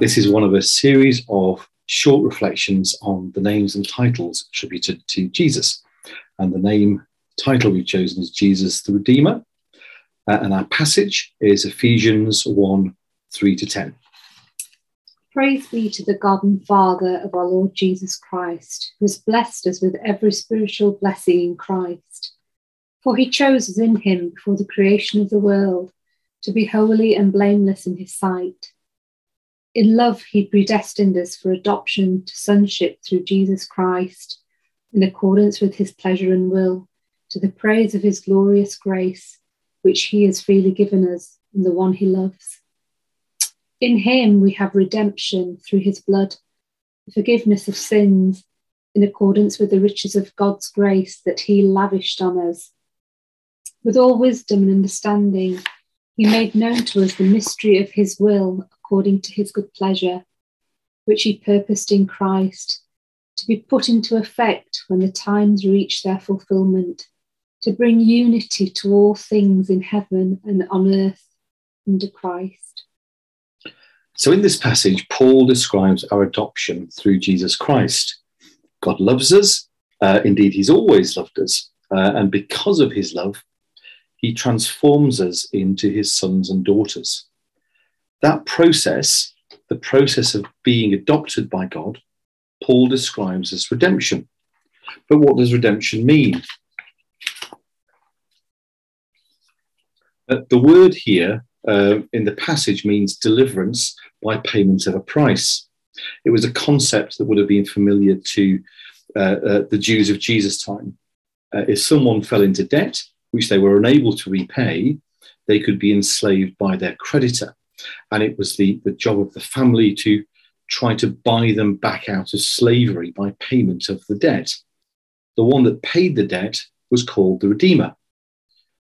This is one of a series of short reflections on the names and titles attributed to Jesus. And the name title we've chosen is Jesus the Redeemer. Uh, and our passage is Ephesians 1 3 to 10. Praise be to the God and Father of our Lord Jesus Christ, who has blessed us with every spiritual blessing in Christ. For he chose us in him before the creation of the world to be holy and blameless in his sight. In love, he predestined us for adoption to sonship through Jesus Christ, in accordance with his pleasure and will, to the praise of his glorious grace, which he has freely given us in the one he loves. In him we have redemption through his blood, the forgiveness of sins, in accordance with the riches of God's grace that he lavished on us. With all wisdom and understanding, he made known to us the mystery of his will according to his good pleasure, which he purposed in Christ, to be put into effect when the times reach their fulfillment, to bring unity to all things in heaven and on earth under Christ. So, in this passage, Paul describes our adoption through Jesus Christ. God loves us. Uh, indeed, He's always loved us. Uh, and because of His love, He transforms us into His sons and daughters. That process, the process of being adopted by God, Paul describes as redemption. But what does redemption mean? Uh, the word here uh, in the passage means deliverance by payment of a price. It was a concept that would have been familiar to uh, uh the Jews of Jesus' time. Uh, if someone fell into debt, which they were unable to repay, they could be enslaved by their creditor. And it was the, the job of the family to try to buy them back out of slavery by payment of the debt. The one that paid the debt was called the Redeemer.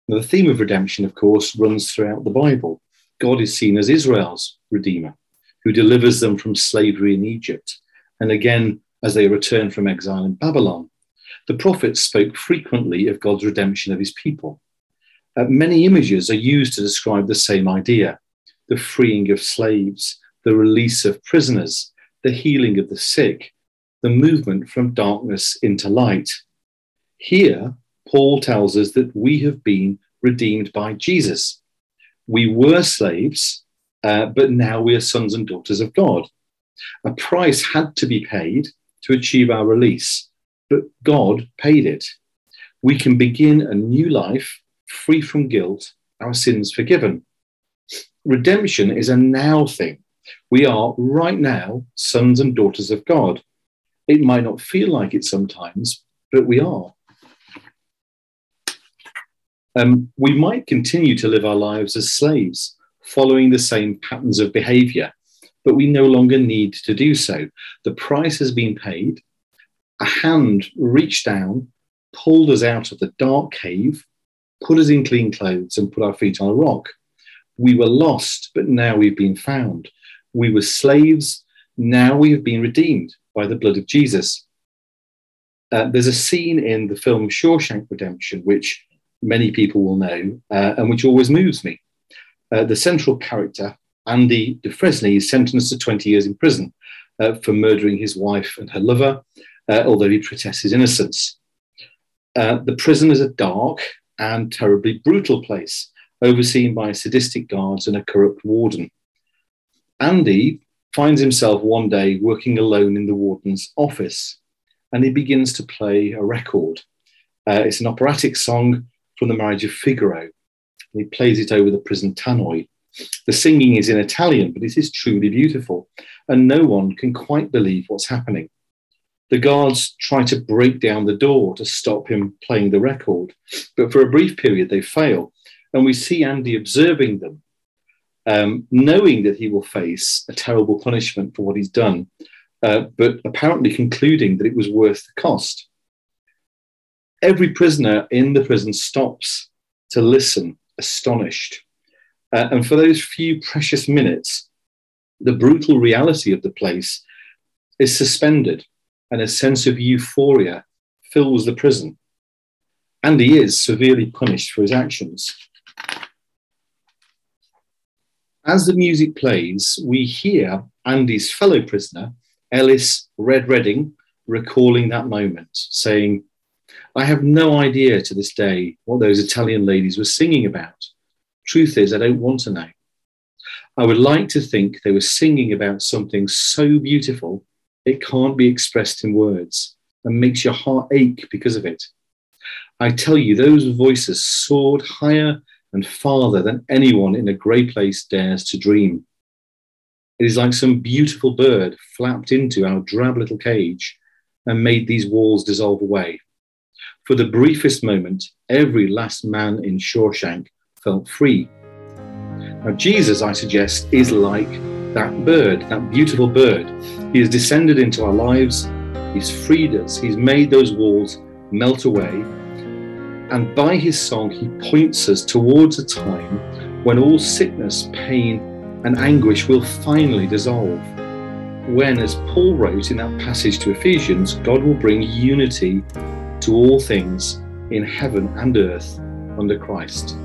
Now, the theme of redemption, of course, runs throughout the Bible. God is seen as Israel's Redeemer, who delivers them from slavery in Egypt. And again, as they return from exile in Babylon, the prophets spoke frequently of God's redemption of his people. Uh, many images are used to describe the same idea the freeing of slaves, the release of prisoners, the healing of the sick, the movement from darkness into light. Here, Paul tells us that we have been redeemed by Jesus. We were slaves, uh, but now we are sons and daughters of God. A price had to be paid to achieve our release, but God paid it. We can begin a new life free from guilt, our sins forgiven redemption is a now thing. We are right now sons and daughters of God. It might not feel like it sometimes, but we are. Um, we might continue to live our lives as slaves, following the same patterns of behavior, but we no longer need to do so. The price has been paid. A hand reached down, pulled us out of the dark cave, put us in clean clothes, and put our feet on a rock. We were lost, but now we've been found. We were slaves, now we have been redeemed by the blood of Jesus. Uh, there's a scene in the film Shawshank Redemption, which many people will know, uh, and which always moves me. Uh, the central character, Andy Dufresne, is sentenced to 20 years in prison uh, for murdering his wife and her lover, uh, although he protests his innocence. Uh, the prison is a dark and terribly brutal place overseen by sadistic guards and a corrupt warden. Andy finds himself one day working alone in the warden's office and he begins to play a record. Uh, it's an operatic song from the marriage of Figaro. He plays it over the prison tannoy. The singing is in Italian, but it is truly beautiful, and no one can quite believe what's happening. The guards try to break down the door to stop him playing the record, but for a brief period they fail, and we see Andy observing them, um, knowing that he will face a terrible punishment for what he's done, uh, but apparently concluding that it was worth the cost. Every prisoner in the prison stops to listen, astonished. Uh, and for those few precious minutes, the brutal reality of the place is suspended, and a sense of euphoria fills the prison. And he is severely punished for his actions. As the music plays, we hear Andy's fellow prisoner, Ellis Red Redding, recalling that moment, saying, I have no idea to this day what those Italian ladies were singing about. Truth is, I don't want to know. I would like to think they were singing about something so beautiful it can't be expressed in words and makes your heart ache because of it. I tell you, those voices soared higher and farther than anyone in a grey place dares to dream. It is like some beautiful bird flapped into our drab little cage and made these walls dissolve away. For the briefest moment, every last man in Shawshank felt free. Now, Jesus, I suggest, is like that bird, that beautiful bird. He has descended into our lives, He's freed us, He's made those walls melt away. And by His song, He points us towards a time when all sickness, pain, and anguish will finally dissolve. When, as Paul wrote in that passage to Ephesians, God will bring unity to all things in heaven and earth under Christ.